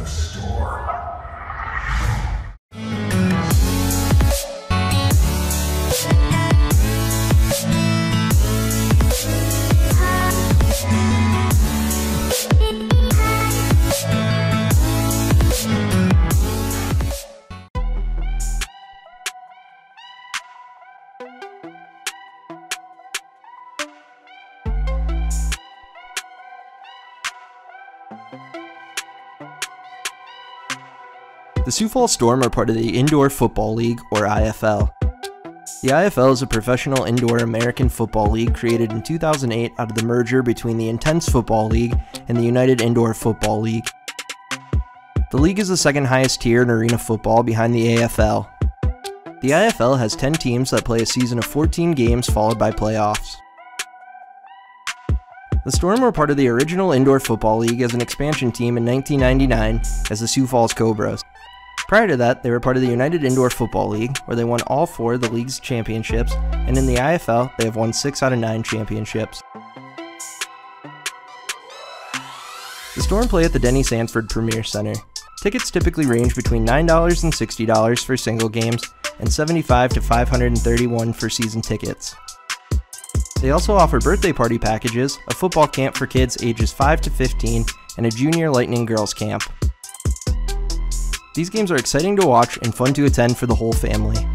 the storm. The Sioux Falls Storm are part of the Indoor Football League, or IFL. The IFL is a professional indoor American football league created in 2008 out of the merger between the Intense Football League and the United Indoor Football League. The league is the second highest tier in arena football behind the AFL. The IFL has 10 teams that play a season of 14 games followed by playoffs. The Storm were part of the original Indoor Football League as an expansion team in 1999 as the Sioux Falls Cobras. Prior to that, they were part of the United Indoor Football League, where they won all four of the league's championships, and in the IFL, they have won six out of nine championships. The Storm play at the Denny Sanford Premier Center. Tickets typically range between $9 and $60 for single games, and $75 to $531 for season tickets. They also offer birthday party packages, a football camp for kids ages 5 to 15, and a junior Lightning Girls camp. These games are exciting to watch and fun to attend for the whole family.